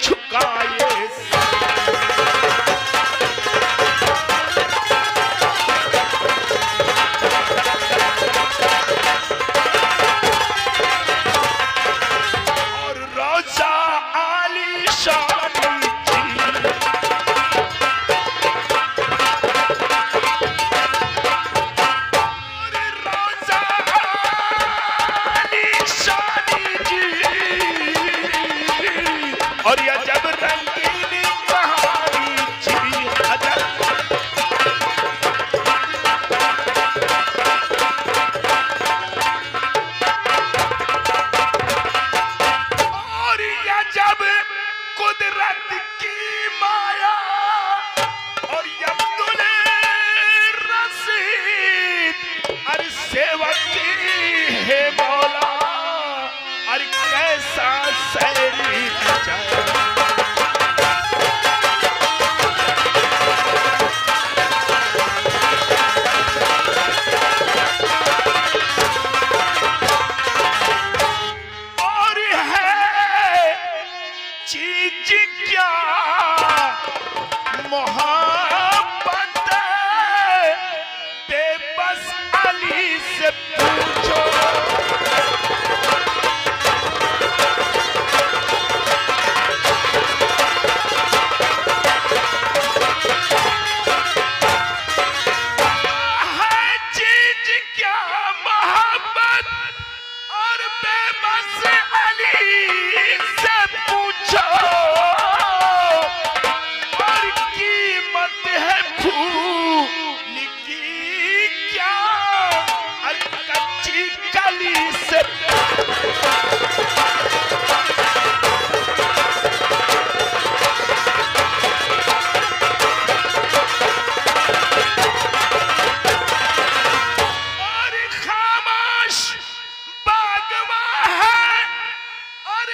chukaye. और यह जब और बेबस अली।